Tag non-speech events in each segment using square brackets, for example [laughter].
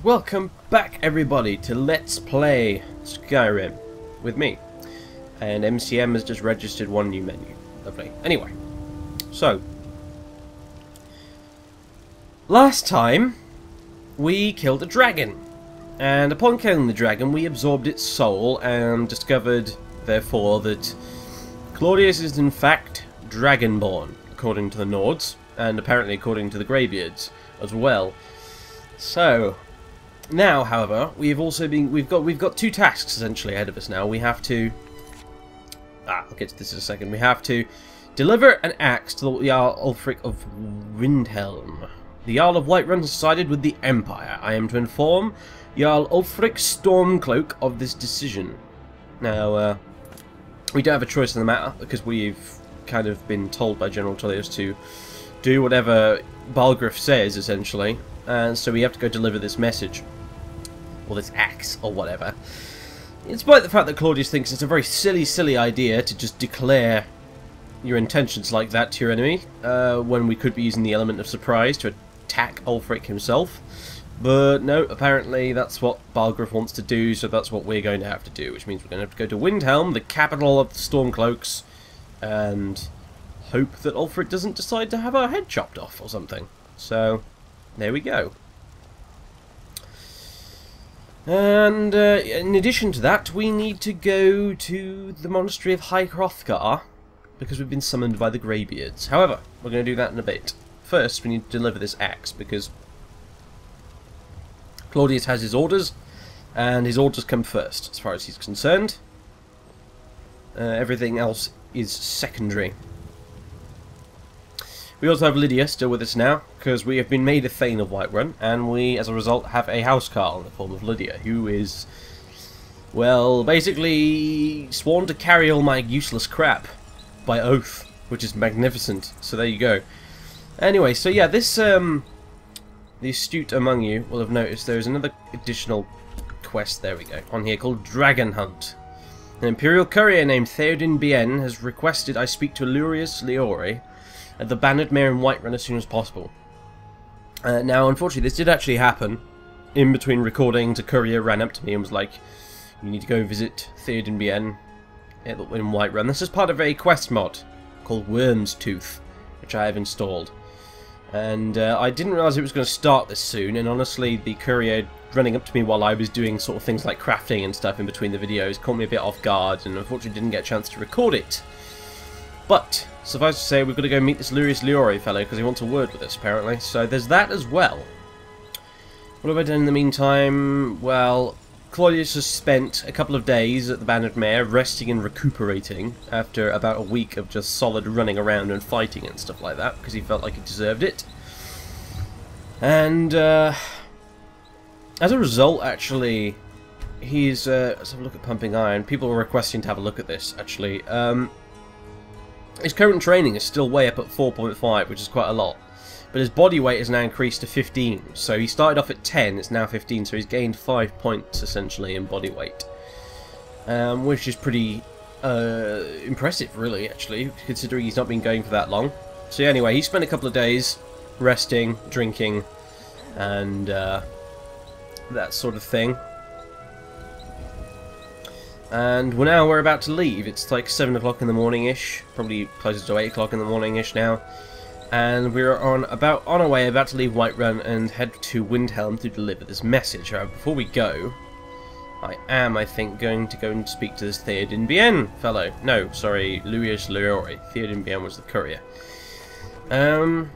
Welcome back everybody to Let's Play Skyrim with me. And MCM has just registered one new menu. Lovely. Anyway, so, last time we killed a dragon. And upon killing the dragon we absorbed its soul and discovered, therefore, that Claudius is in fact dragonborn, according to the Nords, and apparently according to the Greybeards as well. So, now, however, we've also been we've got we've got two tasks essentially ahead of us now. We have to ah, I'll get to this in a second. We have to deliver an axe to the Jarl Ulfric of Windhelm. The Jarl of Whiterun has sided with the Empire. I am to inform Jarl Ulfric Stormcloak of this decision. Now, uh, we don't have a choice in the matter because we've kind of been told by General Tullius to do whatever Balgruuf says, essentially and so we have to go deliver this message. Or this axe, or whatever. In spite of the fact that Claudius thinks it's a very silly, silly idea to just declare your intentions like that to your enemy, uh, when we could be using the element of surprise to attack Ulfric himself. But no, apparently that's what Balgruuf wants to do, so that's what we're going to have to do, which means we're going to have to go to Windhelm, the capital of the Stormcloaks, and hope that Ulfric doesn't decide to have our head chopped off or something. So, there we go. And uh, in addition to that, we need to go to the monastery of High Hrothgar because we've been summoned by the Greybeards. However, we're going to do that in a bit. First, we need to deliver this axe because Claudius has his orders, and his orders come first as far as he's concerned. Uh, everything else is secondary. We also have Lydia still with us now, because we have been made a Thane of Whiterun, and we, as a result, have a housecarl in the form of Lydia, who is, well, basically sworn to carry all my useless crap by oath, which is magnificent. So there you go. Anyway, so yeah, this, um, the astute among you will have noticed there is another additional quest, there we go, on here called Dragon Hunt. An Imperial courier named Theoden Bien has requested I speak to Lurius at the Bannered Mare in Whiterun as soon as possible. Uh, now, unfortunately, this did actually happen. In between recordings, a courier ran up to me and was like, you need to go visit Theoden Bien in Whiterun. This is part of a quest mod called Wyrmstooth, which I have installed. And uh, I didn't realise it was going to start this soon, and honestly, the courier running up to me while I was doing sort of things like crafting and stuff in between the videos caught me a bit off guard, and unfortunately didn't get a chance to record it. But, suffice to say, we've got to go meet this Lurius Leori fellow because he wants a word with us, apparently. So there's that as well. What have I done in the meantime? Well, Claudius has spent a couple of days at the Bannered Mare resting and recuperating after about a week of just solid running around and fighting and stuff like that because he felt like he deserved it. And uh, as a result, actually, he's... Uh, let's have a look at Pumping Iron. People were requesting to have a look at this, actually. Um, his current training is still way up at 4.5, which is quite a lot. But his body weight has now increased to 15. So he started off at 10, it's now 15, so he's gained 5 points, essentially, in body weight. Um, which is pretty uh, impressive, really, actually, considering he's not been going for that long. So anyway, he spent a couple of days resting, drinking, and uh, that sort of thing and now we're about to leave. It's like 7 o'clock in the morning-ish, probably closer to 8 o'clock in the morning-ish now. And we're on about on our way, about to leave Whiterun and head to Windhelm to deliver this message. However, before we go, I am, I think, going to go and speak to this Theoden Bien fellow. No, sorry, Lurius Leori. Theoden Bien was the courier. Um,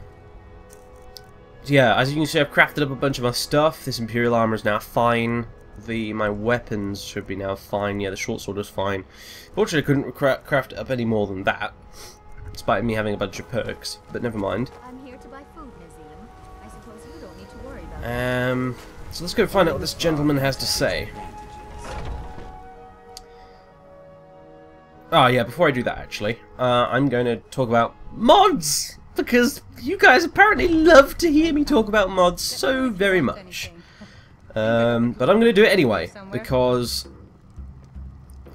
yeah, as you can see, I've crafted up a bunch of my stuff. This Imperial armor is now fine the my weapons should be now fine. Yeah, the short sword is fine. Fortunately, I couldn't cra craft it up any more than that, despite me having a bunch of perks. But never mind. I'm here to buy food, Nazeem. I suppose you don't need to worry about Um, so let's go find out what this gentleman has to say. Oh yeah, before I do that actually, uh, I'm going to talk about mods! Because you guys apparently love to hear me talk about mods so very much. Um, but I'm going to do it anyway, because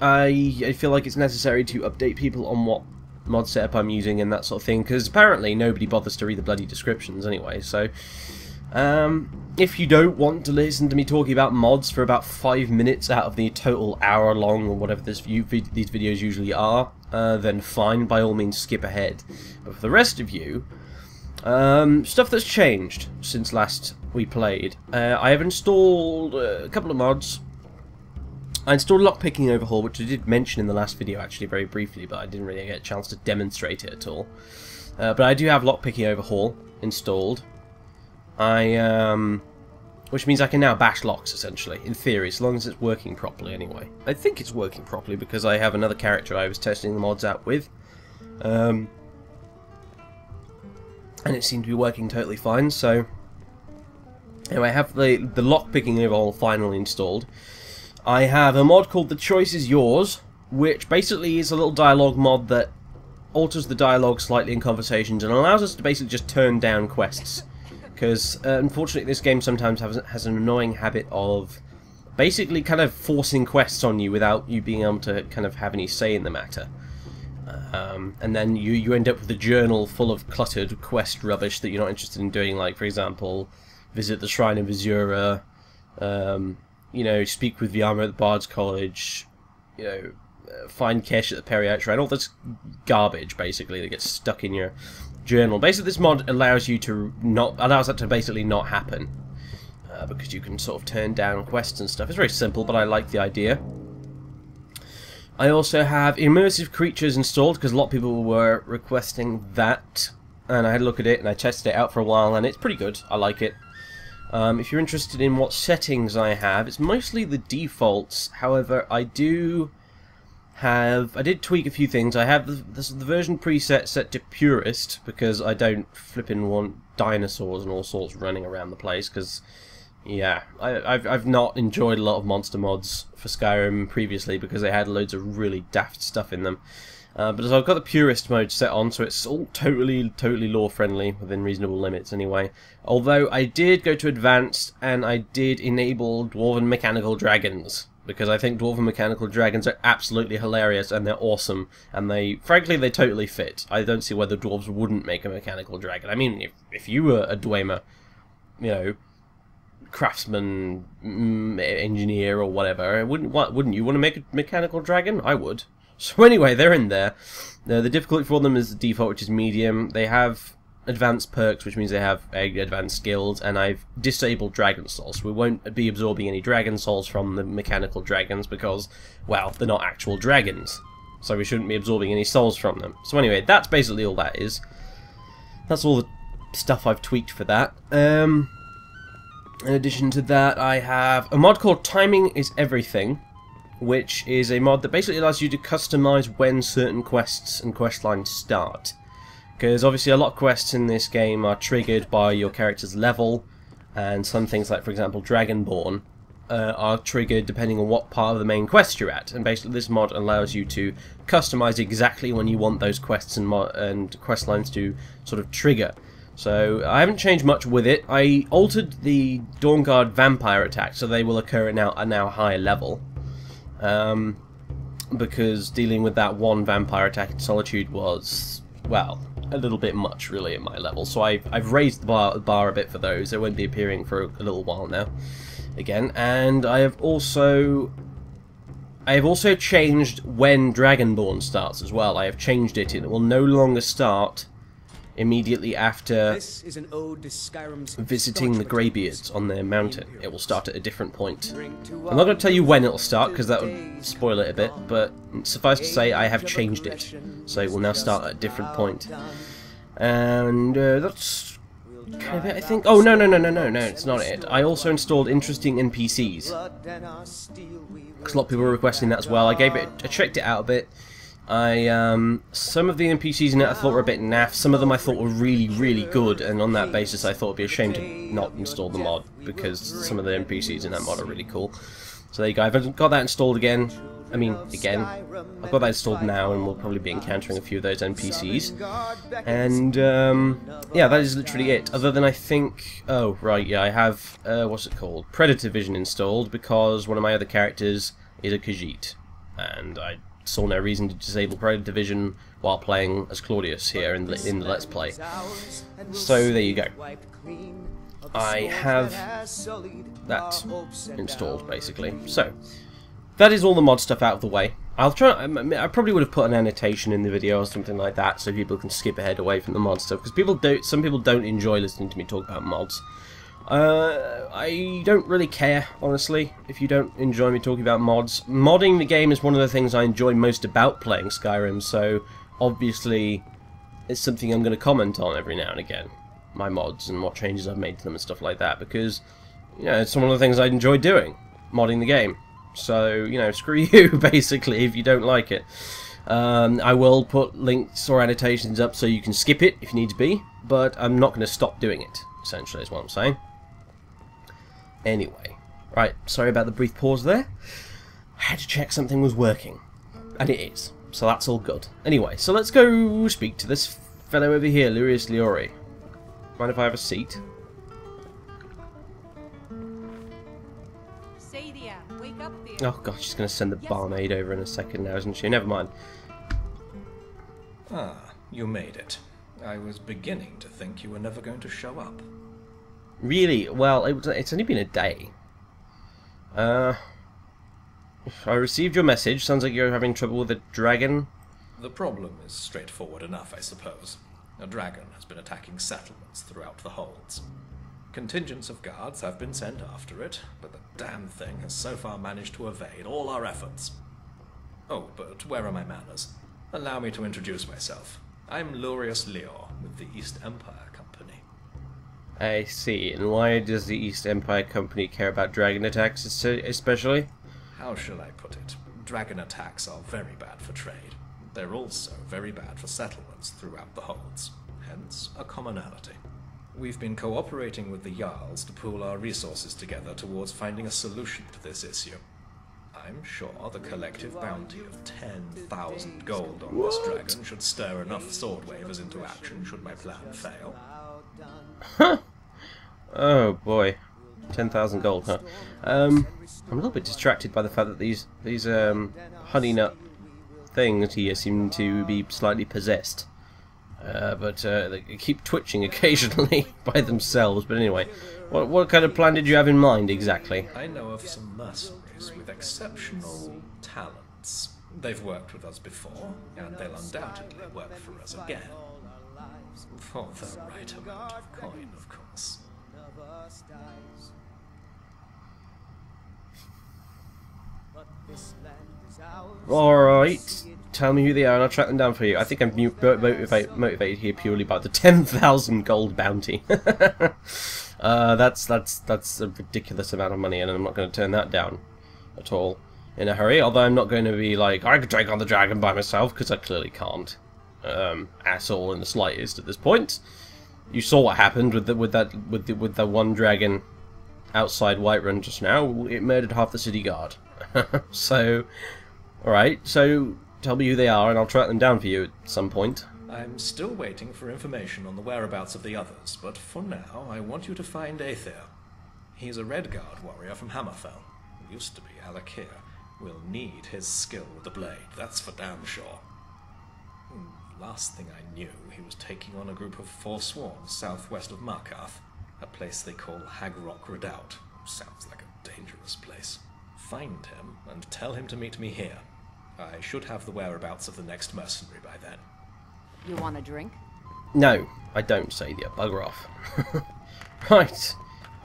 I, I feel like it's necessary to update people on what mod setup I'm using and that sort of thing, because apparently nobody bothers to read the bloody descriptions anyway, so Um, if you don't want to listen to me talking about mods for about five minutes out of the total hour long or whatever this view, these videos usually are, uh, then fine, by all means skip ahead. But for the rest of you, um, stuff that's changed since last we played. Uh, I have installed uh, a couple of mods. I installed lockpicking overhaul, which I did mention in the last video actually very briefly, but I didn't really get a chance to demonstrate it at all. Uh, but I do have lockpicking overhaul installed. I, um, which means I can now bash locks, essentially, in theory, as long as it's working properly anyway. I think it's working properly because I have another character I was testing the mods out with. Um, and it seemed to be working totally fine, so... Anyway, I have the, the lockpicking overhaul finally installed. I have a mod called The Choice Is Yours, which basically is a little dialogue mod that alters the dialogue slightly in conversations and allows us to basically just turn down quests because uh, unfortunately this game sometimes has, has an annoying habit of basically kind of forcing quests on you without you being able to kind of have any say in the matter. Um, and then you, you end up with a journal full of cluttered quest rubbish that you're not interested in doing, like, for example, visit the Shrine of Azura, um, you know, speak with Viarmo at the Bard's College, you know, uh, find Kesh at the Peryite Shrine, all this garbage, basically, that gets stuck in your journal. Basically, this mod allows you to not allows that to basically not happen uh, because you can sort of turn down quests and stuff. It's very simple, but I like the idea. I also have immersive creatures installed because a lot of people were requesting that, and I had a look at it and I tested it out for a while, and it's pretty good. I like it. Um, if you're interested in what settings I have, it's mostly the defaults. However, I do have I did tweak a few things. I have the, the, the, version preset set to purist because I don't flipping want dinosaurs and all sorts running around the place. Because yeah, I, have I've not enjoyed a lot of monster mods for Skyrim previously because they had loads of really daft stuff in them. Uh, but as I've got the purist mode set on, so it's all totally, totally lore friendly within reasonable limits anyway. Although I did go to advanced and I did enable dwarven mechanical dragons because I think Dwarven Mechanical Dragons are absolutely hilarious and they're awesome, and they, frankly, they totally fit. I don't see why the dwarves wouldn't make a mechanical dragon. I mean, if, if you were a Dwemer, you know, craftsman, engineer, or whatever, wouldn't what, wouldn't you want to make a mechanical dragon? I would. [laughs] So anyway, they're in there. Uh, the difficulty for them is the default, which is medium. They have advanced perks, which means they have advanced skills, and I've disabled Dragon Souls. So we won't be absorbing any Dragon Souls from the mechanical dragons because, well, they're not actual dragons. So we shouldn't be absorbing any souls from them. So anyway, that's basically all that is. That's all the stuff I've tweaked for that. Um, in addition to that, I have a mod called Timing is Everything, which is a mod that basically allows you to customize when certain quests and quest lines start. Because obviously a lot of quests in this game are triggered by your character's level, and some things like, for example, Dragonborn, uh, are triggered depending on what part of the main quest you're at. And basically this mod allows you to customize exactly when you want those quests and, and quest lines to sort of trigger. So I haven't changed much with it. I altered the Dawnguard vampire attack so they will occur at now a now higher level. Um, because dealing with that one vampire attack in Solitude was, well, a little bit much, really, at my level. So I've, I've raised the bar, bar a bit for those. They won't be appearing for a little while now, again. And I have also... I have also changed when Dragonborn starts as well. I have changed it. It will no longer start immediately after visiting the Greybeards on their mountain. It will start at a different point. I'm not going to tell you when it'll start because that would spoil it a bit, but suffice to say I have changed it. So it will now start at a different point. And uh, that's kind of it, I think. Oh, no, no, no, no, no, no, it's not it. I also installed interesting NPCs. Because a lot of people were requesting that as well. I gave it, I checked it out a bit. I um, some of the NPCs in it I thought were a bit naff. Some of them I thought were really, really good, and on that basis I thought it'd be a shame to not install the mod because some of the NPCs in that mod are really cool. So there you go. I've got that installed again. I mean, again, I've got that installed now, and we'll probably be encountering a few of those NPCs. And um, yeah, that is literally it. Other than I think, oh right, yeah, I have uh, what's it called, Predator Vision installed because one of my other characters is a Khajiit, and I saw no reason to disable Predator Vision while playing as Claudius here in the, in the Let's Play. So there you go. I have that installed, basically. So, that is all the mod stuff out of the way. I'll try. I probably would have put an annotation in the video or something like that, so people can skip ahead away from the mod stuff. Because people don't. Some people don't enjoy listening to me talk about mods. Uh, I don't really care, honestly, if you don't enjoy me talking about mods. Modding the game is one of the things I enjoy most about playing Skyrim, so obviously it's something I'm going to comment on every now and again. My mods and what changes I've made to them and stuff like that, because, you know, it's one of the things I enjoy doing, modding the game. So, you know, [laughs] screw you, basically, if you don't like it. Um, I will put links or annotations up so you can skip it if you need to be, but I'm not going to stop doing it, essentially, is what I'm saying. Anyway, right, sorry about the brief pause there. I had to check something was working, and it is, so that's all good. Anyway, so let's go speak to this fellow over here, Lurius Leori. Mind if I have a seat? Saadia, wake up there. Oh god, she's going to send the barmaid over in a second now, isn't she? Never mind. Ah, you made it. I was beginning to think you were never going to show up. Really? Well, it, it's only been a day. Uh, I received your message. Sounds like you're having trouble with a dragon. The problem is straightforward enough, I suppose. A dragon has been attacking settlements throughout the holds. Contingents of guards have been sent after it, but the damn thing has so far managed to evade all our efforts. Oh, but where are my manners? Allow me to introduce myself. I'm Lurius Leor with the East Empire. I see. And why does the East Empire Company care about dragon attacks especially? How shall I put it? Dragon attacks are very bad for trade. They're also very bad for settlements throughout the holds, hence a commonality. We've been cooperating with the Jarls to pool our resources together towards finding a solution to this issue. I'm sure the collective bounty of 10,000 gold on this dragon should stir enough sword wavers into action should my plan fail. [laughs] Oh boy, ten thousand gold, huh? Um, I'm a little bit distracted by the fact that these these um, honey nut things here seem to be slightly possessed. Uh, but uh, they keep twitching [laughs] occasionally by themselves. But anyway, what what kind of plan did you have in mind exactly? I know of some mercenaries with exceptional talents. They've worked with us before, and they'll undoubtedly work for us again. For the right amount of coin, of course. Alright, tell me who they are and I'll track them down for you. I think I'm motivate, motivated here purely by the [laughs] 10,000 gold bounty. [laughs] uh, that's, that's, that's a ridiculous amount of money and I'm not going to turn that down at all in a hurry. Although I'm not going to be like, I could take on the dragon by myself, because I clearly can't. Um, all in the slightest at this point. You saw what happened with the, with that with the, with the one dragon outside Whiterun just now. It murdered half the city guard. [laughs] so, alright, so tell me who they are and I'll track them down for you at some point. I'm still waiting for information on the whereabouts of the others, but for now I want you to find Aether. He's a Redguard warrior from Hammerfell. Used to be Alik'r. We'll need his skill with the blade, that's for damn sure. Last thing I knew, he was taking on a group of Forsworn southwest of Markarth, a place they call Hag Rock Redoubt. Sounds like a dangerous place. Find him and tell him to meet me here. I should have the whereabouts of the next mercenary by then. You want a drink? No, I don't say the bugger off. [laughs] right,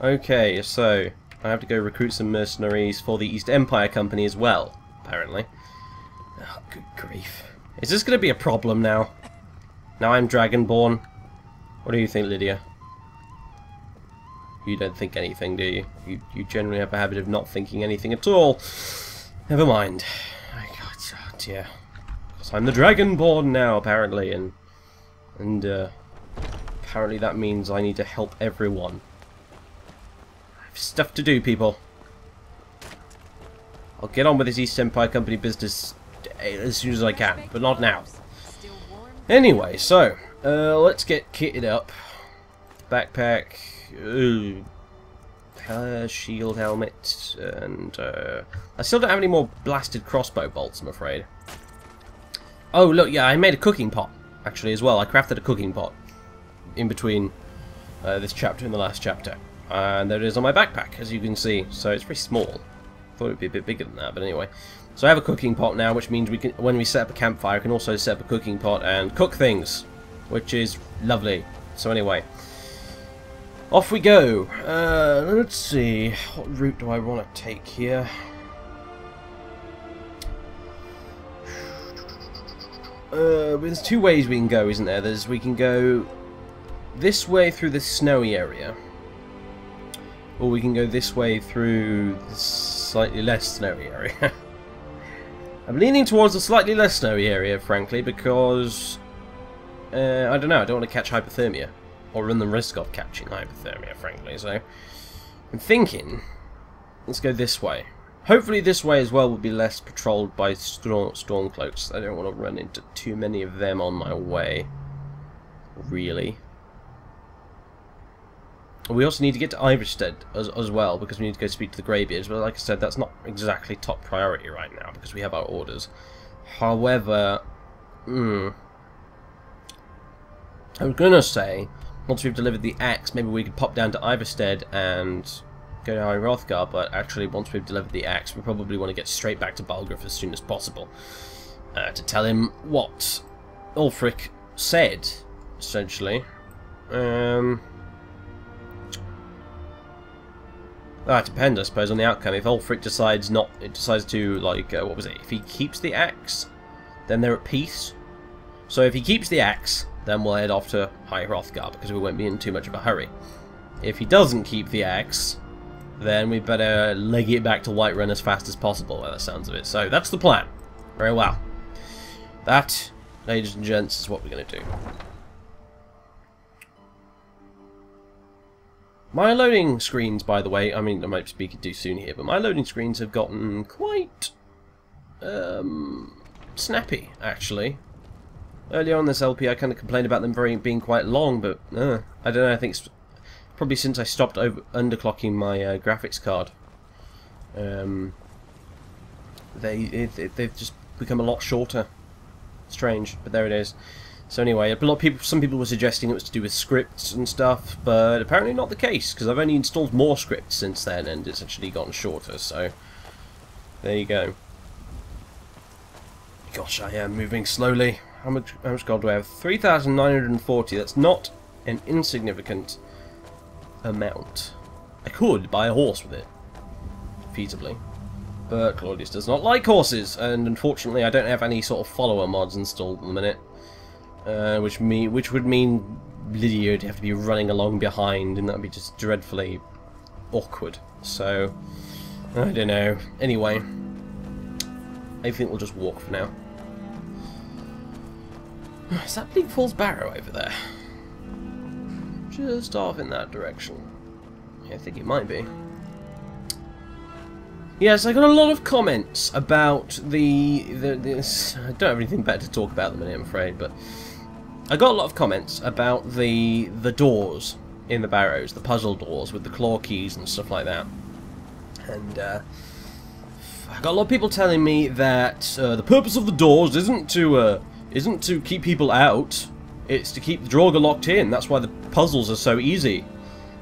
okay, so I have to go recruit some mercenaries for the East Empire Company as well, apparently. Oh, good grief. Is this going to be a problem now? Now I'm Dragonborn? What do you think, Lydia? You don't think anything, do you? You, you generally have a habit of not thinking anything at all. Never mind. I got, oh dear. Because I'm the Dragonborn now, apparently, and... And, uh... Apparently that means I need to help everyone. I have stuff to do, people. I'll get on with this East Empire Company business as soon as I can, but not now. Anyway, so, uh, let's get kitted up. Backpack, uh, shield helmet, and uh, I still don't have any more blasted crossbow bolts, I'm afraid. Oh, look, yeah, I made a cooking pot, actually, as well. I crafted a cooking pot in between uh, this chapter and the last chapter. And there it is on my backpack, as you can see. So it's very small. Thought it'd be a bit bigger than that, but anyway. So I have a cooking pot now, which means we can, when we set up a campfire, I can also set up a cooking pot and cook things, which is lovely. So anyway, off we go. Uh, let's see, what route do I want to take here? Uh, there's two ways we can go, isn't there? There's we can go this way through the snowy area, or we can go this way through the slightly less snowy area. [laughs] I'm leaning towards a slightly less snowy area, frankly, because uh, I don't know. I don't want to catch hypothermia, or run the risk of catching hypothermia, frankly. So I'm thinking, let's go this way. Hopefully this way as well will be less patrolled by storm, storm cloaks. I don't want to run into too many of them on my way. Really. We also need to get to Iverstead as, as well, because we need to go speak to the Greybeards, but like I said, that's not exactly top priority right now, because we have our orders. However, hmm, I was going to say, once we've delivered the axe, maybe we could pop down to Iverstead and go to High Hrothgar, but actually once we've delivered the axe, we probably want to get straight back to Balgruuf as soon as possible. Uh, to tell him what Ulfric said, essentially. Um, that depends, I suppose, on the outcome. If Ulfric decides not, it decides to, like, uh, what was it? If he keeps the axe, then they're at peace. So if he keeps the axe, then we'll head off to High Hrothgar, because we won't be in too much of a hurry. If he doesn't keep the axe, then we better leg it back to Whiterun as fast as possible, by the sounds of it. So that's the plan. Very well. That, ladies and gents, is what we're going to do. My loading screens, by the way, I mean, I might be speaking too soon here, but my loading screens have gotten quite um, snappy, actually. Earlier on this LP, I kind of complained about them very being quite long, but uh, I don't know, I think it's probably since I stopped over underclocking my uh, graphics card. Um, they they've just become a lot shorter. Strange, but there it is. So anyway, a lot of people, some people were suggesting it was to do with scripts and stuff, but apparently not the case because I've only installed more scripts since then, and it's actually gotten shorter. So there you go. Gosh, I am moving slowly. How much? How much gold do I have? Three thousand nine hundred and forty. That's not an insignificant amount. I could buy a horse with it, feasibly. But Claudius does not like horses, and unfortunately I don't have any sort of follower mods installed at the minute. Uh, which me, which would mean Lydia would have to be running along behind, and that would be just dreadfully awkward. So, I don't know. Anyway, I think we'll just walk for now. [sighs] Is that Bleak Falls Barrow over there? just off in that direction. I think it might be. Yes, I got a lot of comments about the, the this. I don't have anything better to talk about at the minute, I'm afraid, but I got a lot of comments about the the doors in the barrows, the puzzle doors with the claw keys and stuff like that. And uh, I got a lot of people telling me that uh, the purpose of the doors isn't to uh, isn't to keep people out. It's to keep the Draugr locked in. That's why the puzzles are so easy.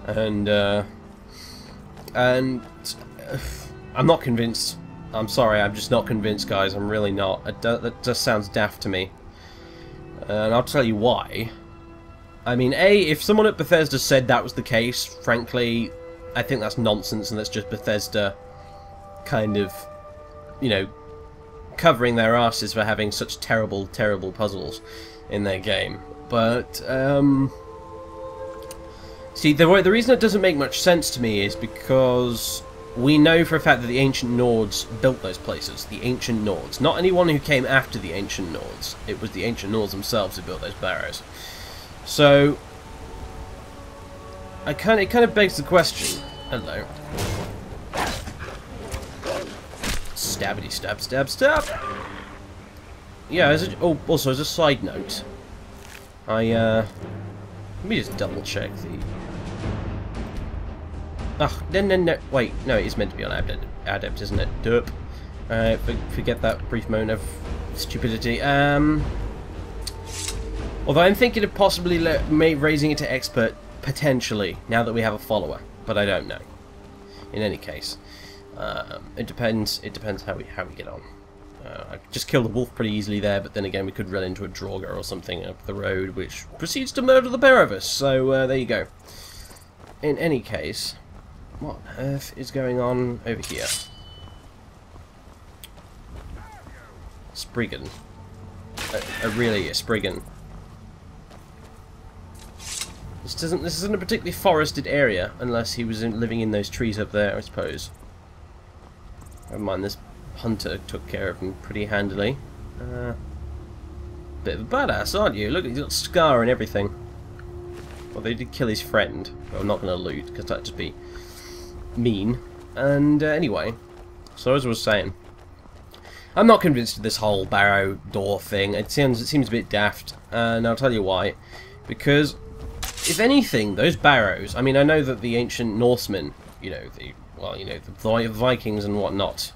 And, uh, and [sighs] I'm not convinced. I'm sorry, I'm just not convinced, guys. I'm really not. It that just sounds daft to me. And I'll tell you why. I mean, A, if someone at Bethesda said that was the case, frankly, I think that's nonsense and that's just Bethesda kind of, you know, covering their asses for having such terrible, terrible puzzles in their game. But, um... See, the, the reason it doesn't make much sense to me is because we know for a fact that the Ancient Nords built those places. The Ancient Nords. Not anyone who came after the Ancient Nords. It was the Ancient Nords themselves who built those barrows. So... I kind it kind of begs the question... Hello. Stabbity stab stab stab! Yeah, oh, also as a side note, I, uh... Let me just double check the... Ah, no, no, no, wait, no, it is meant to be on Adept, adept isn't it? Derp. Uh, forget that brief moment of stupidity. Um... Although I'm thinking of possibly raising it to expert, potentially, now that we have a follower. but I don't know. In any case, um, it depends. It depends how we how we get on. Uh, I just killed a wolf pretty easily there, but then again we could run into a Draugr or something up the road, which proceeds to murder the pair of us. So uh, there you go. In any case, what on earth is going on over here? Spriggan. Uh, uh, really, a Spriggan. This doesn't. This isn't a particularly forested area, unless he was in, living in those trees up there, I suppose. Never mind. This hunter took care of him pretty handily. Uh, bit of a badass, aren't you? Look, he's got scar and everything. Well, they did kill his friend. But I'm not going to loot because that'd just be mean. And uh, anyway, so as I was saying, I'm not convinced of this whole barrow door thing. It seems it seems a bit daft, and I'll tell you why. Because if anything, those barrows. I mean, I know that the ancient Norsemen, you know, the well, you know, the Vikings and whatnot,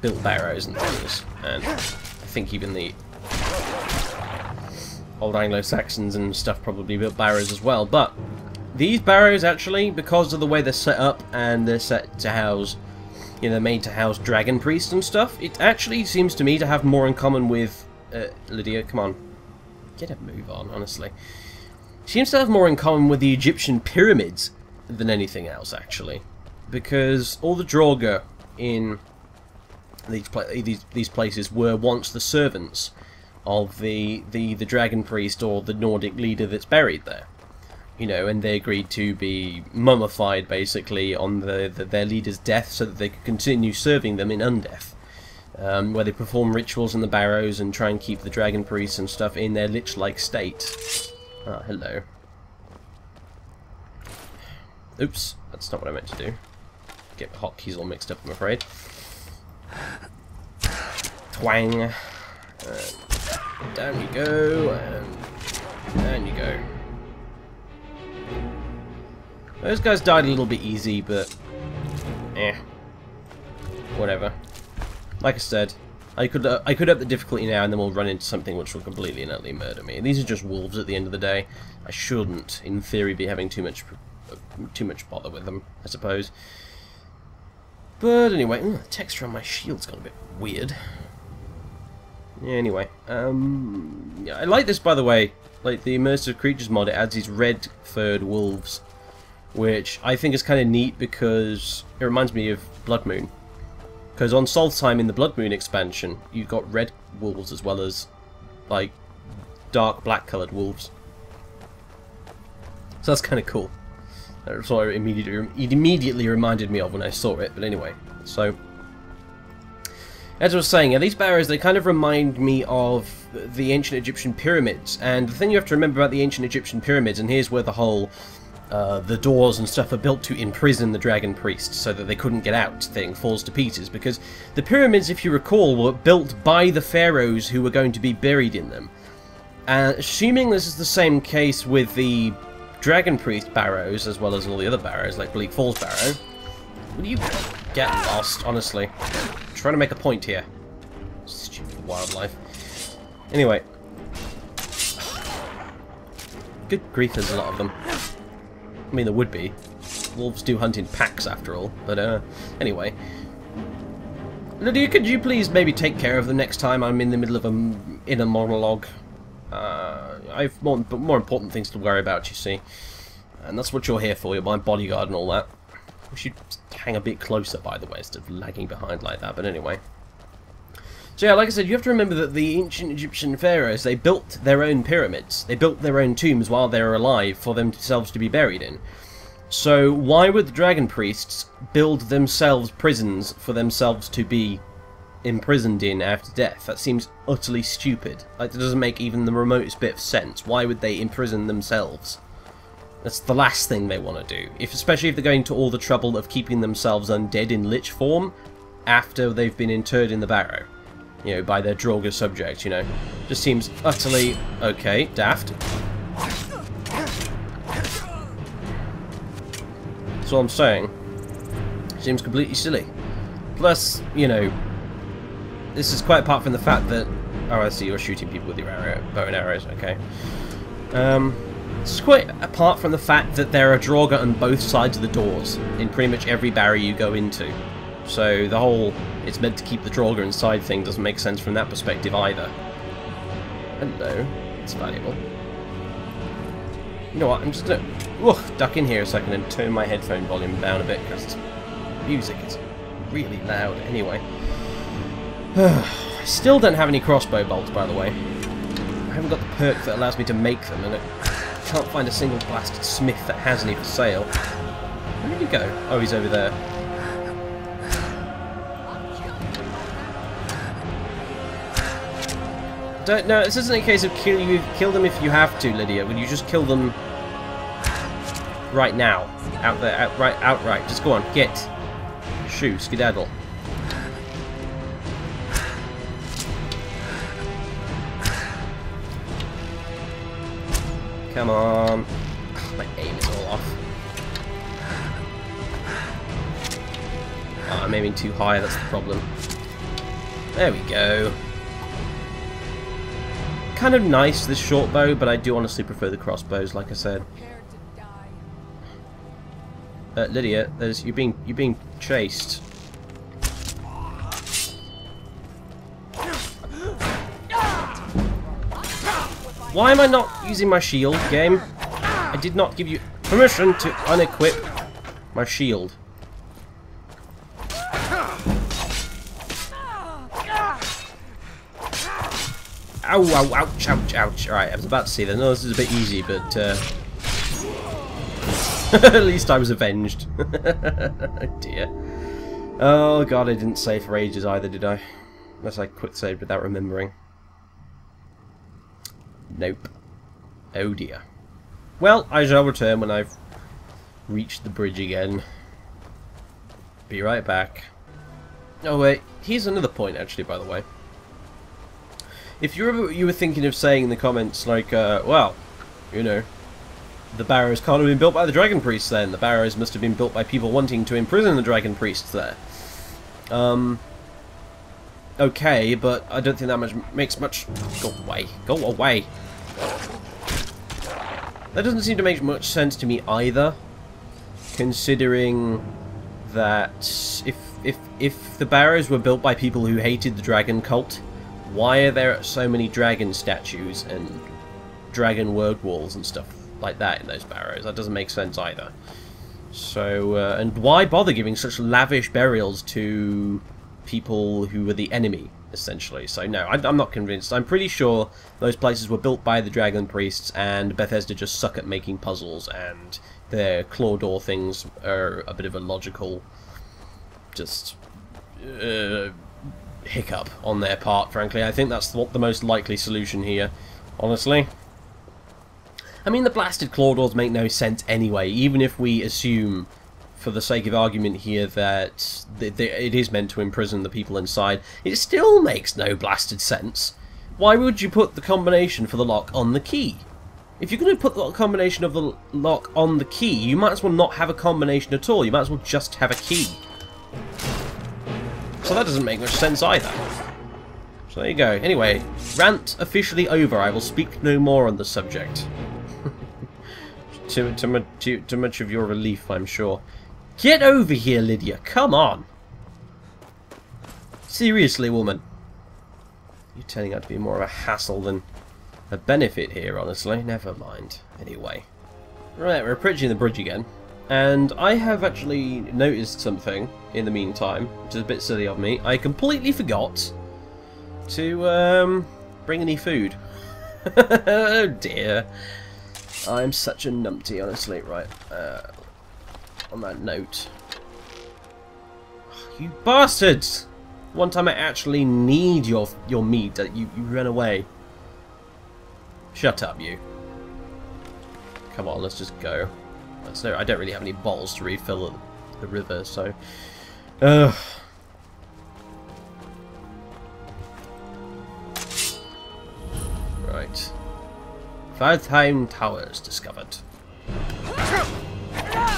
built barrows and things, and I think even the old Anglo-Saxons and stuff probably built barrows as well. But these barrows actually, because of the way they're set up and they're set to house, you know, made to house dragon priests and stuff, it actually seems to me to have more in common with... Uh, Lydia, come on. Get a move on, honestly. Seems to have more in common with the Egyptian pyramids than anything else, actually. Because all the Draugr in these, these, these places were once the servants of the, the, the dragon priest or the Nordic leader that's buried there you know, and they agreed to be mummified basically on the, the, their leader's death so that they could continue serving them in undeath. Um, where they perform rituals in the barrows and try and keep the dragon priests and stuff in their lich-like state. Ah, hello. Oops, that's not what I meant to do. Get my hotkeys all mixed up, I'm afraid. Twang. And down you go, and down you go. Those guys died a little bit easy, but... Eh. Whatever. Like I said, I could uh, I could up the difficulty now and then we'll run into something which will completely and utterly murder me. These are just wolves at the end of the day. I shouldn't, in theory, be having too much uh, too much bother with them, I suppose. But anyway, ooh, the texture on my shield's got a bit weird. Yeah, anyway, um, yeah, I like this by the way. Like the immersive creatures mod, it adds these red furred wolves which I think is kind of neat because it reminds me of Bloodmoon. Because on Solstheim in the Bloodmoon expansion, you've got red wolves as well as, like, dark black coloured wolves. So that's kind of cool. That's what it immediately, it immediately reminded me of when I saw it, but anyway. So, as I was saying, these barrows, they kind of remind me of the ancient Egyptian pyramids. And the thing you have to remember about the ancient Egyptian pyramids, and here's where the whole uh, the doors and stuff are built to imprison the dragon priests so that they couldn't get out thing falls to pieces because the pyramids if you recall were built by the pharaohs who were going to be buried in them. Uh, assuming this is the same case with the dragon priest barrows as well as all the other barrows like Bleak Falls Barrow will you get lost honestly? I'm trying to make a point here. Stupid wildlife. Anyway. Good grief there's a lot of them I mean, there would be. Wolves do hunt in packs, after all. But, uh, anyway. Lydia, could you please maybe take care of them next time I'm in the middle of a inner monologue? Uh, I've more, more important things to worry about, you see. And that's what you're here for, you're my bodyguard and all that. We should hang a bit closer, by the way, instead of lagging behind like that, but anyway. So yeah, like I said, you have to remember that the ancient Egyptian pharaohs, they built their own pyramids. They built their own tombs while they were alive for themselves to be buried in. So why would the dragon priests build themselves prisons for themselves to be imprisoned in after death? That seems utterly stupid. Like, that doesn't make even the remotest bit of sense. Why would they imprison themselves? That's the last thing they want to do. If, especially if they're going to all the trouble of keeping themselves undead in lich form after they've been interred in the barrow you know, by their Draugr subject, you know. Just seems utterly, okay, daft. That's all I'm saying. Seems completely silly. Plus, you know, this is quite apart from the fact that... Oh, I see, you're shooting people with your arrow, bow and arrows, okay. Um, It's quite apart from the fact that there are Draugr on both sides of the doors in pretty much every barrier you go into. So the whole it's meant to keep the Draugr inside thing doesn't make sense from that perspective either. Hello. It's valuable. You know what, I'm just gonna duck in here a second and turn my headphone volume down a bit because music is really loud anyway. [sighs] I still don't have any crossbow bolts by the way. I haven't got the perk that allows me to make them and I can't find a single blasted smith that has any for sale. Where did he go? Oh, he's over there. Don't, no, this isn't a case of kill you kill them if you have to, Lydia. Will you just kill them right now? Out there, out, right, outright. Just go on, get. Shoo, skedaddle. Come on. [sighs] My aim is all off. Oh, I'm aiming too high, that's the problem. There we go kind of nice, this short bow, but I do honestly prefer the crossbows, like I said. Uh, Lydia, there's you're being you're being chased. Why am I not using my shield, game? I did not give you permission to unequip my shield. Ow, ow, ouch, ouch, ouch. Alright, I was about to say that. No, this is a bit easy, but... Uh... [laughs] At least I was avenged. [laughs] oh dear. Oh god, I didn't save for ages either, did I? Unless I quick saved without remembering. Nope. Oh dear. Well, I shall return when I've reached the bridge again. Be right back. Oh wait, here's another point actually, by the way. If you were, you were thinking of saying in the comments, like, uh, well, you know, the barrows can't have been built by the Dragon Priests then. The barrows must have been built by people wanting to imprison the Dragon Priests there. Um, okay, but I don't think that much makes much... Go away. Go away. That doesn't seem to make much sense to me either, considering that if if if the barrows were built by people who hated the dragon cult, why are there so many dragon statues and dragon word walls and stuff like that in those barrows? That doesn't make sense either. So, uh, and why bother giving such lavish burials to people who were the enemy, essentially? So no, I, I'm not convinced. I'm pretty sure those places were built by the dragon priests and Bethesda just suck at making puzzles and their claw door things are a bit of a logical, just... Uh, hiccup on their part, frankly. I think that's what the most likely solution here, honestly. I mean, the blasted claw doors make no sense anyway, even if we assume, for the sake of argument here, that it is meant to imprison the people inside. It still makes no blasted sense. Why would you put the combination for the lock on the key? If you're going to put the combination of the lock on the key, you might as well not have a combination at all. You might as well just have a key. So that doesn't make much sense either. So there you go. Anyway, rant officially over. I will speak no more on the subject. [laughs] to, to, to, to much of your relief, I'm sure. Get over here, Lydia. Come on. Seriously, woman. You're turning out to be more of a hassle than a benefit here, honestly. Never mind. Anyway. Right, we're approaching the bridge again. And I have actually noticed something in the meantime, which is a bit silly of me. I completely forgot to um, bring any food. [laughs] oh dear. I'm such a numpty, honestly. Right, uh, on that note. [sighs] You bastards! One time I actually need your your meat, that you, you run away. Shut up, you. Come on, let's just go. So I don't really have any bottles to refill at the river, so... Ugh. Right. Valtheim towers discovered.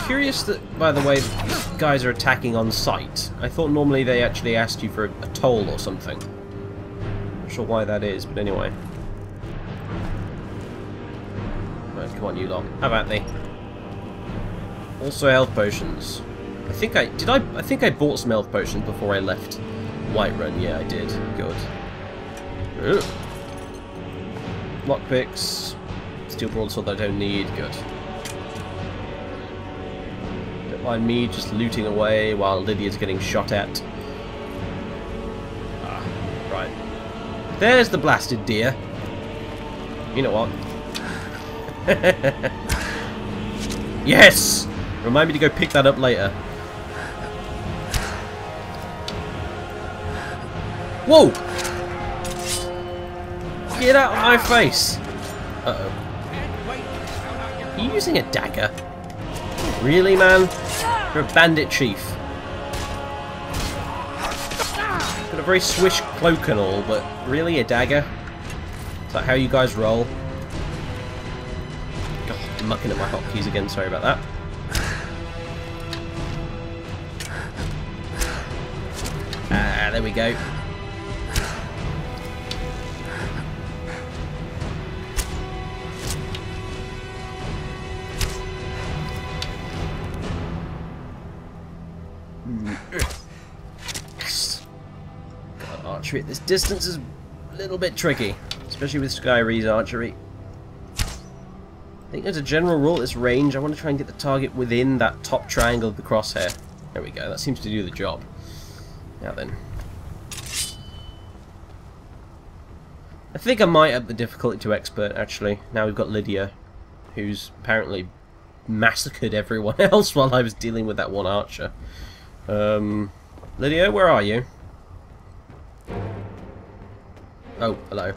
Curious that, by the way, guys are attacking on sight. I thought normally they actually asked you for a, a toll or something. Not sure why that is, but anyway. Right, come on, you lot. Have at thee. Also health potions. I think I did I I think I bought some health potions before I left Whiterun. Yeah, I did. Good. Lockpicks. Steel broadsword that I don't need. Good. Don't mind me just looting away while Lydia's getting shot at. Ah, right. There's the blasted deer. You know what? [laughs] yes! Remind me to go pick that up later. Whoa! Get out of my face! Uh-oh. Are you using a dagger? Really, man? You're a bandit chief. Got a very swish cloak and all, but really a dagger? Is that how you guys roll? God, I'm mucking at my hotkeys again, sorry about that. We go. Archery at this distance is a little bit tricky, especially with SkyRe's archery. I think there's a general rule at this range, I want to try and get the target within that top triangle of the crosshair. There we go, that seems to do the job. Now then. I think I might up the difficulty to expert, actually. Now we've got Lydia, who's apparently massacred everyone [laughs] else while I was dealing with that one archer. Um, Lydia, where are you? Oh, hello.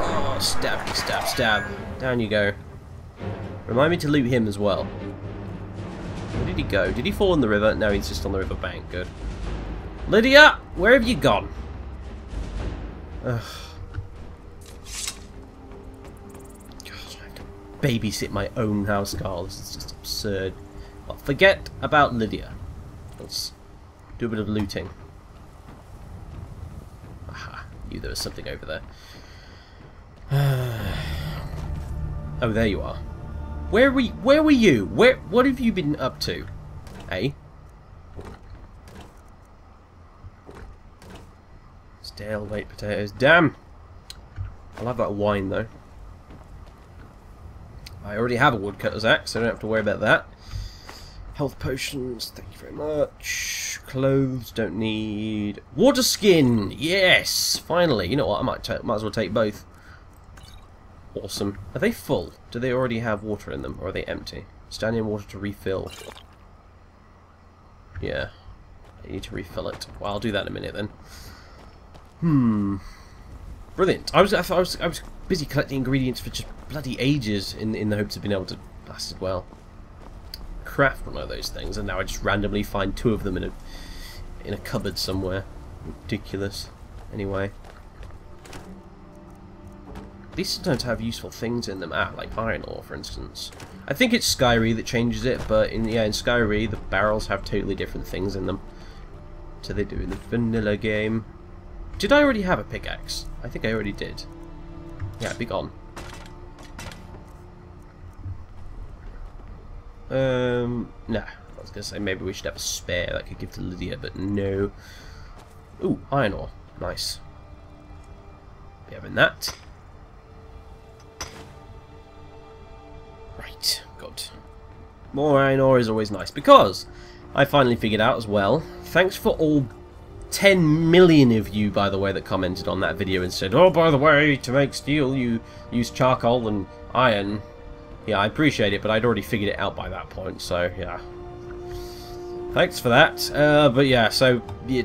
Oh, stab, stab, stab. Down you go. Remind me to loot him as well. Where did he go? Did he fall in the river? No, he's just on the river bank. Good. Lydia, where have you gone? Ugh. God, I have to babysit my own housecarl. This is just absurd. Well, forget about Lydia. Let's do a bit of looting. Aha, knew there was something over there. [sighs] oh, there you are. Where were you, where were you? Where what have you been up to? Hey. Stale white potatoes. Damn. I'll have that wine though. I already have a woodcutter's axe, so I don't have to worry about that. Health potions, thank you very much. Clothes, don't need. Water skin, yes! Finally, you know what? I might might as well take both. Awesome. Are they full? Do they already have water in them, or are they empty? Standing in water to refill. Yeah. I need to refill it. Well, I'll do that in a minute then. Hmm. Brilliant. I was I was I was busy collecting ingredients for just bloody ages in in the hopes of being able to blasted well craft one of those things, and now I just randomly find two of them in a in a cupboard somewhere. Ridiculous. Anyway. These don't have useful things in them, ah, like iron ore, for instance. I think it's SkyRe that changes it, but in yeah, in SkyRe the barrels have totally different things in them. So they do in the vanilla game. Did I already have a pickaxe? I think I already did. Yeah, be gone. Um, no. I was going to say maybe we should have a spare that could give to Lydia, but no. Ooh, iron ore. Nice. Be having that. Right, good. More iron ore is always nice, because I finally figured out as well, thanks for all 10 million of you, by the way, that commented on that video and said, Oh, by the way, to make steel you use charcoal and iron. Yeah, I appreciate it, but I'd already figured it out by that point, so yeah. Thanks for that. Uh, but yeah, so the,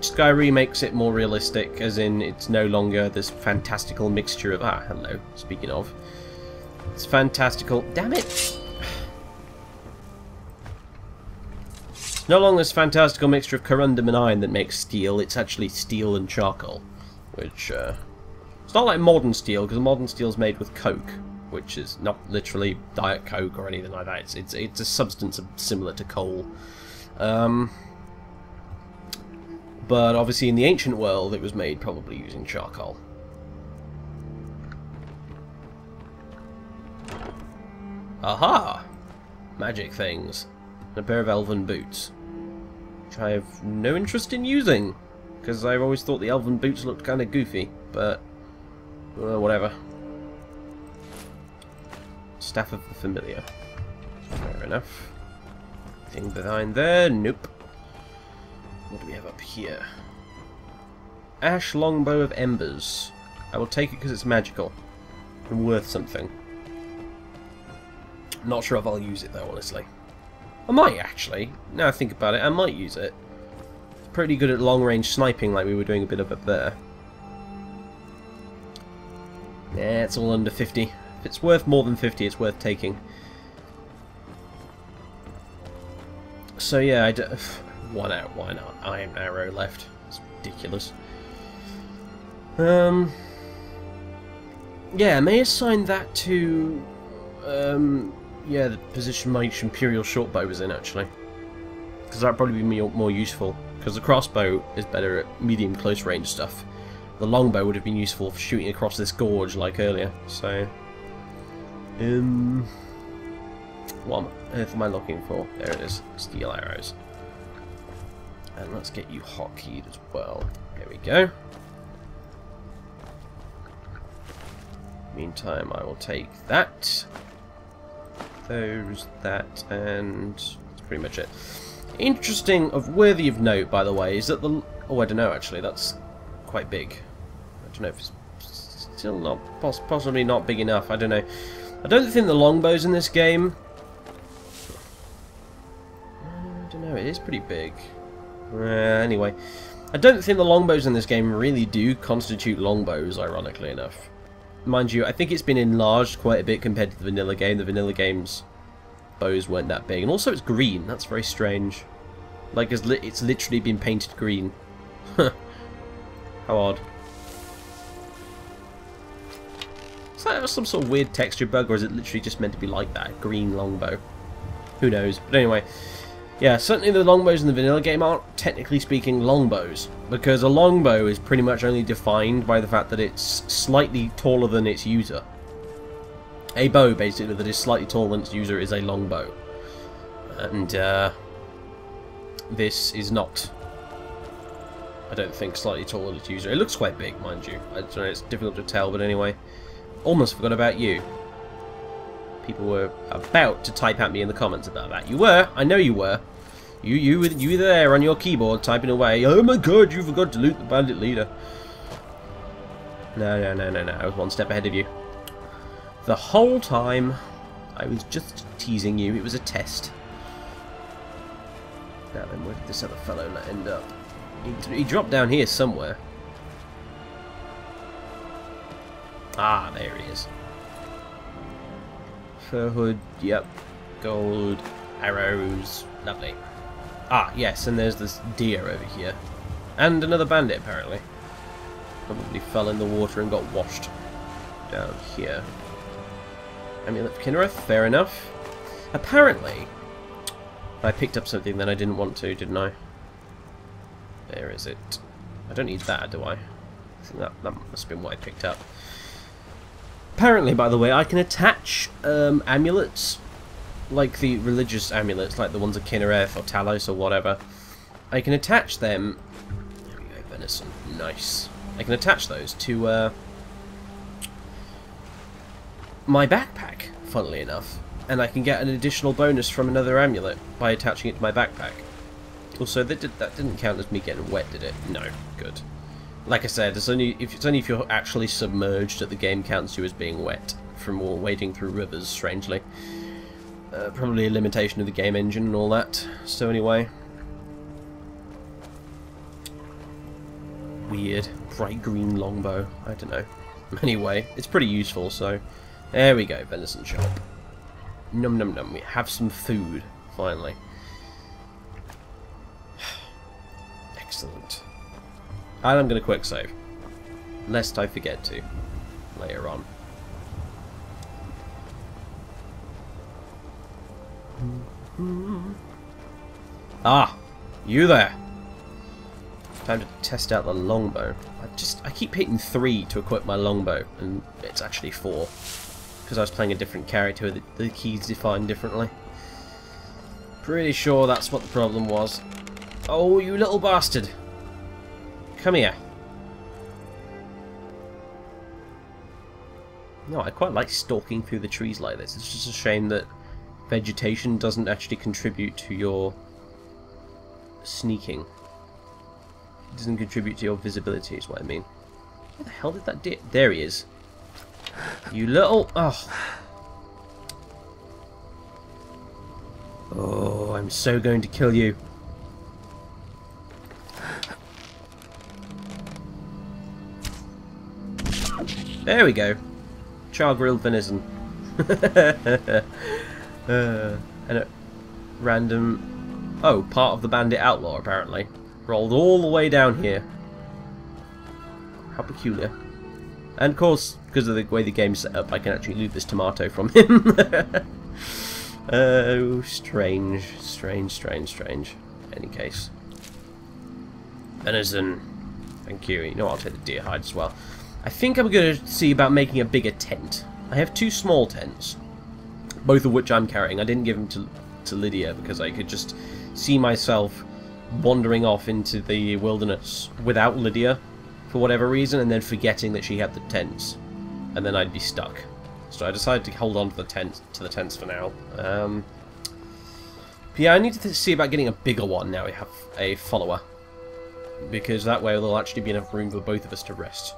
SkyRe makes it more realistic, as in it's no longer this fantastical mixture of... Ah, hello, speaking of. It's fantastical... Damn it! no longer this fantastical mixture of corundum and iron that makes steel, it's actually steel and charcoal. Which, uh, it's not like modern steel, because modern steel is made with coke, which is not literally diet coke or anything like that. It's, it's, it's a substance similar to coal. Um, but obviously in the ancient world it was made probably using charcoal. Aha! Magic things. And a pair of elven boots. Which I have no interest in using. Because I've always thought the elven boots looked kind of goofy. But, uh, whatever. Staff of the Familiar. Fair enough. Thing behind there? Nope. What do we have up here? Ash Longbow of Embers. I will take it because it's magical. And worth something. Not sure if I'll use it though, honestly. I might actually. Now I think about it, I might use it. It's pretty good at long range sniping like we were doing a bit of up there. Yeah, it's all under 50. If it's worth more than 50, it's worth taking. So yeah, I d [sighs] one out, why not? Iron arrow left. It's ridiculous. Um, yeah, I may assign that to, um, yeah, the position my Imperial shortbow was in, actually. Because that'd probably be more, useful. Because the crossbow is better at medium close range stuff. The longbow would have been useful for shooting across this gorge like earlier, so... Um... What earth am I looking for? There it is. Steel arrows. And let's get you hotkeyed as well. There we go. Meantime, I will take that, those, that, and that's pretty much it. Interesting, of worthy of note, by the way, is that the... Oh, I don't know, actually, that's quite big. I don't know if it's still not... Poss possibly not big enough, I don't know. I don't think the longbows in this game... I don't know, it is pretty big. Uh, anyway, I don't think the longbows in this game really do constitute longbows, ironically enough mind you, I think it's been enlarged quite a bit compared to the vanilla game. The vanilla game's bows weren't that big. And also it's green. That's very strange. Like, it's, li it's literally been painted green. [laughs] How odd. Is that some sort of weird texture bug, or is it literally just meant to be like that? Green longbow. Who knows? But anyway, yeah, certainly the longbows in the vanilla game aren't, technically speaking, longbows, because a longbow is pretty much only defined by the fact that it's slightly taller than its user. A bow, basically, that is slightly taller than its user is a longbow. And, uh, this is not, I don't think, slightly taller than its user. It looks quite big, mind you. I don't know, it's difficult to tell, but anyway. Almost forgot about you people were about to type at me in the comments about that. You were, I know you were. You you you were there on your keyboard typing away. Oh my god, you forgot to loot the bandit leader. No, no, no, no, no. I was one step ahead of you. The whole time, I was just teasing you. It was a test. Now then, where did this other fellow end up? He, he dropped down here somewhere. Ah, there he is. Fur hood, yep. Gold, arrows, lovely. Ah, yes, and there's this deer over here. And another bandit, apparently. Probably fell in the water and got washed down here. Amulet of Kynareth, fair enough. Apparently, I picked up something that I didn't want to, didn't I? There is it. I don't need that, do I? I think that, that must have been what I picked up. Apparently, by the way, I can attach um, amulets like the religious amulets, like the ones of Kynareth or Talos or whatever, I can attach them. There we go, venison. Nice. I can attach those to uh, my backpack, funnily enough, and I can get an additional bonus from another amulet by attaching it to my backpack. Also, that, did, that didn't count as me getting wet, did it? No. Good. Like I said, it's only if it's only if you're actually submerged that the game counts you as being wet from wading through rivers. Strangely. Uh, probably a limitation of the game engine and all that. So anyway. Weird. Bright green longbow. I don't know. [laughs] Anyway, it's pretty useful, so... There we go, venison chop. Num num num. We have some food, finally. [sighs] Excellent. And I'm going to quick save. Lest I forget to. Later on. Ah, you there. Time to test out the longbow. I just I keep hitting three to equip my longbow, and it's actually four. Because I was playing a different character, the, the keys defined differently. Pretty sure that's what the problem was. Oh, you little bastard! Come here. No, I quite like stalking through the trees like this. It's just a shame that vegetation doesn't actually contribute to your sneaking. It doesn't contribute to your visibility, is what I mean. Where the hell did that deer? There he is. You little... Oh. Oh, I'm so going to kill you. There we go. Char grilled venison. [laughs] uh, and a random... Oh, part of the bandit outlaw, apparently. Rolled all the way down here. How peculiar. And of course, because of the way the game's set up, I can actually loot this tomato from him. [laughs] oh, strange, strange, strange, strange. Any case. Venison. Thank you. You know I'll take the deer hide as well. I think I'm going to see about making a bigger tent. I have two small tents, both of which I'm carrying. I didn't give them to, to Lydia because I could just see myself wandering off into the wilderness without Lydia for whatever reason and then forgetting that she had the tents and then I'd be stuck. So I decided to hold on to the tent to the tents for now. Um, yeah, I need to see about getting a bigger one now we have a follower. Because that way there'll actually be enough room for both of us to rest.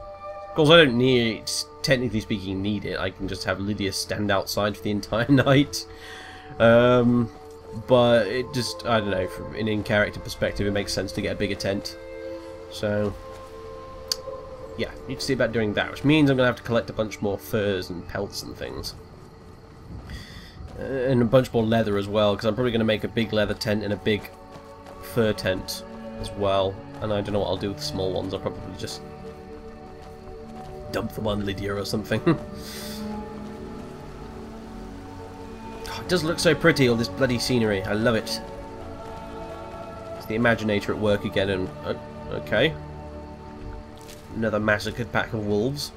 Course, I don't need, technically speaking, need it. I can just have Lydia stand outside for the entire [laughs] night. Um, but it just, I don't know, from an in-character perspective, it makes sense to get a bigger tent. So, yeah, need to see about doing that, which means I'm going to have to collect a bunch more furs and pelts and things. Uh, and a bunch more leather as well, because I'm probably going to make a big leather tent and a big fur tent as well. And I don't know what I'll do with the small ones, I'll probably just dump them on Lydia or something. [laughs] it does look so pretty, all this bloody scenery. I love it. It's the Imaginator at work again, and... Uh, okay. Another massacred pack of wolves.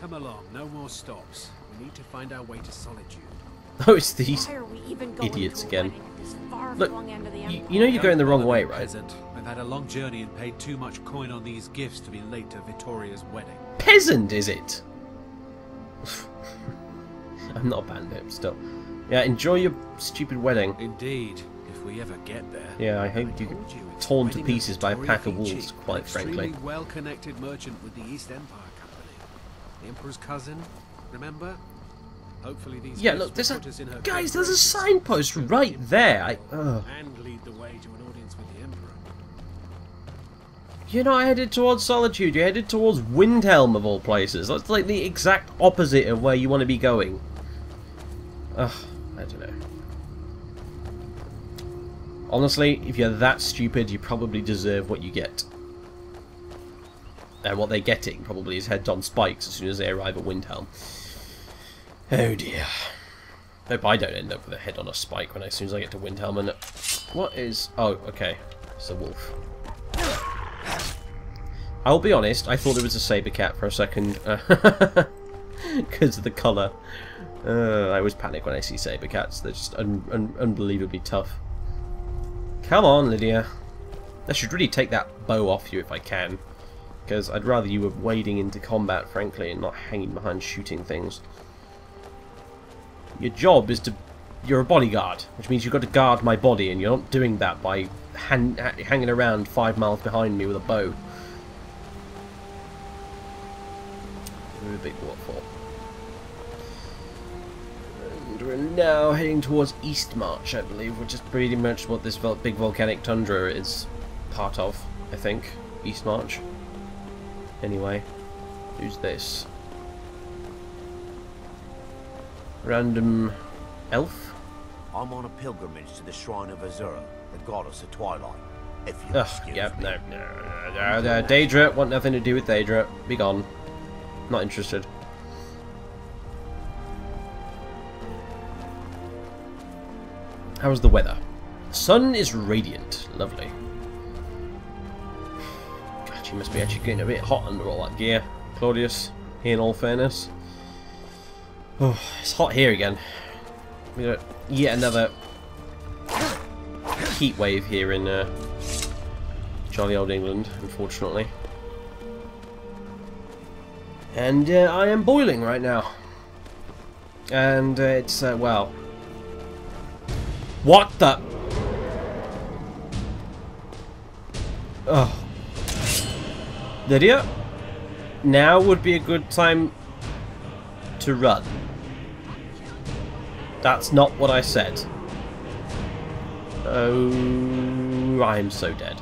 Come along, no more stops. We need to find our way to Solitude. [laughs] Oh, it's these Why are we even going idiots again. wedding at this Look, far-flung end of the You, you know you're going the wrong way, right? Peasant. I've had a long journey and paid too much coin on these gifts to be late to Vittoria's wedding. Peasant, is it? [laughs] I'm not a bandit, still. Yeah, enjoy your stupid wedding. Indeed, if we ever get there. Yeah, I hope I you get you, torn to pieces by a pack of wolves, quite frankly. well-connected merchant with the East Empire Company. The Emperor's cousin, remember? Hopefully these Yeah, look, there's a... put us in her Guys, there's a signpost right there. I. And lead the way to an audience with the Emperor. You're not headed towards Solitude, you're headed towards Windhelm, of all places. That's like the exact opposite of where you want to be going. Ugh, I don't know. Honestly, if you're that stupid, you probably deserve what you get. And what they're getting probably is heads on spikes as soon as they arrive at Windhelm. Oh dear. Hope I don't end up with a head on a spike when as soon as I get to Windhelm and... What is... Oh, okay. It's a wolf. I'll be honest, I thought it was a saber cat for a second. [laughs] Because of the colour. Uh, I always panic when I see saber cats. They're just un un unbelievably tough. Come on, Lydia. I should really take that bow off you if I can. Because I'd rather you were wading into combat, frankly, and not hanging behind shooting things. Your job is to... You're a bodyguard, which means you've got to guard my body, and you're not doing that by han ha hanging around five miles behind me with a bow. Ooh, a big waterfall. And we're now heading towards Eastmarch, I believe, which is pretty much what this big volcanic tundra is part of, I think. Eastmarch. Anyway, who's this? Random elf? I'm on a pilgrimage to the shrine of Azura, the goddess of twilight. If you Ugh, excuse yep, me. no, no, no, no, Daedra, want nothing to do with Daedra. Be gone. Not interested. How's the weather? Sun is radiant. Lovely. God, you must be actually getting a bit hot under all that gear, Claudius, in all fairness. Oh, it's hot here again. We got yet another heat wave here in uh, jolly old England, unfortunately. And uh, I am boiling right now. And uh, it's, uh, well... What the... Oh. Lydia? Now would be a good time to run. That's not what I said. Oh, I'm so dead.